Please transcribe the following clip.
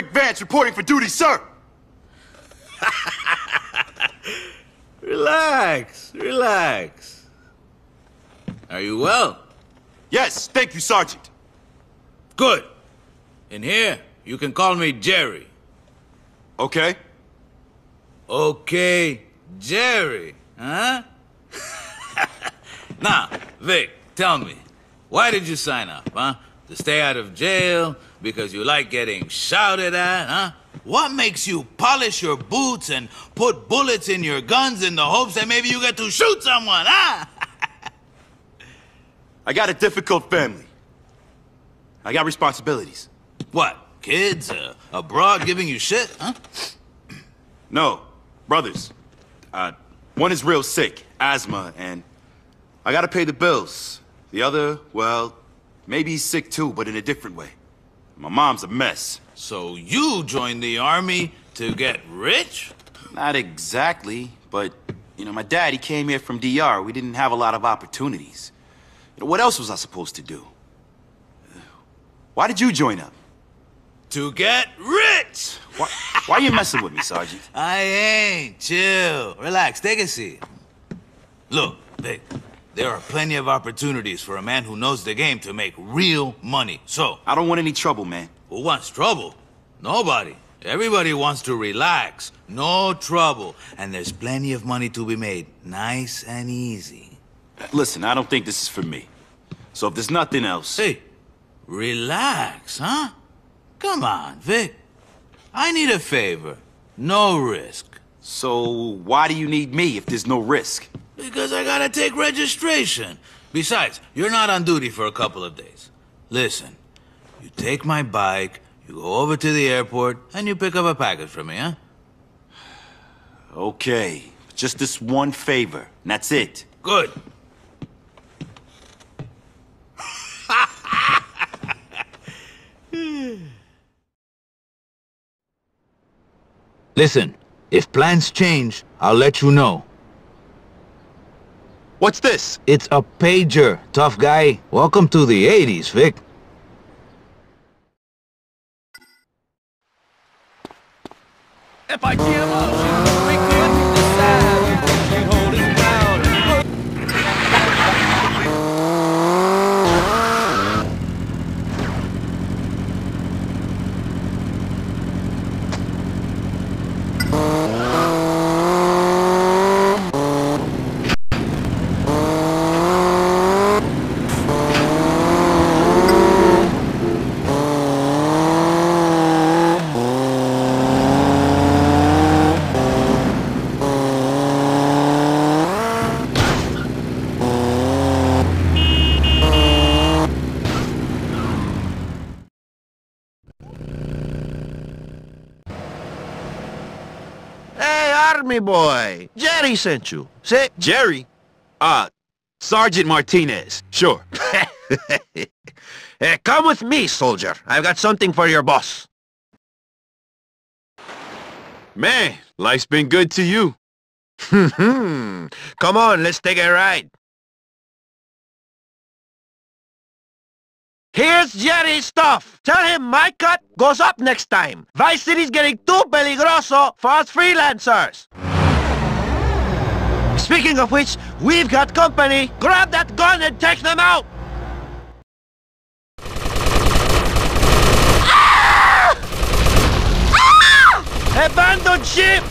Vic Vance reporting for duty, sir! relax, relax. Are you well? Yes, thank you, Sergeant. Good. In here, you can call me Jerry. Okay. Okay, Jerry, huh? now, Vic, tell me, why did you sign up, huh? To stay out of jail? Because you like getting shouted at, huh? What makes you polish your boots and put bullets in your guns in the hopes that maybe you get to shoot someone, huh? I got a difficult family. I got responsibilities. What, kids uh, abroad giving you shit, huh? No, brothers. Uh, one is real sick, asthma, and I gotta pay the bills. The other, well, maybe he's sick too, but in a different way. My mom's a mess. So you joined the army to get rich? Not exactly, but, you know, my dad, he came here from DR. We didn't have a lot of opportunities. You know, what else was I supposed to do? Why did you join up? To get rich! Why, why are you messing with me, Sergeant? I ain't. Chill. Relax. Take a seat. Look, Vic, there are plenty of opportunities for a man who knows the game to make real money. So, I don't want any trouble, man. who wants trouble? Nobody. Everybody wants to relax. No trouble. And there's plenty of money to be made. Nice and easy. Listen, I don't think this is for me. So if there's nothing else... Hey, relax, huh? Come on, Vic. I need a favor. No risk. So why do you need me if there's no risk? Because I gotta take registration. Besides, you're not on duty for a couple of days. Listen, you take my bike, you go over to the airport, and you pick up a package for me, huh? Okay, just this one favor, and that's it. Good. Listen, if plans change, I'll let you know. What's this? It's a pager, tough guy. Welcome to the 80s, Vic. If I jam Hey, Army boy! Jerry sent you. Say, Jerry? Uh, Sergeant Martinez. Sure. Eh, come with me, soldier. I've got something for your boss. Man, life's been good to you. Hmm. Come on, let's take a ride. Here's Jerry's stuff. Tell him my cut goes up next time. Vice City's getting too peligroso for us freelancers. Speaking of which, we've got company. Grab that gun and take them out. Ah! Ah! Abandoned ship!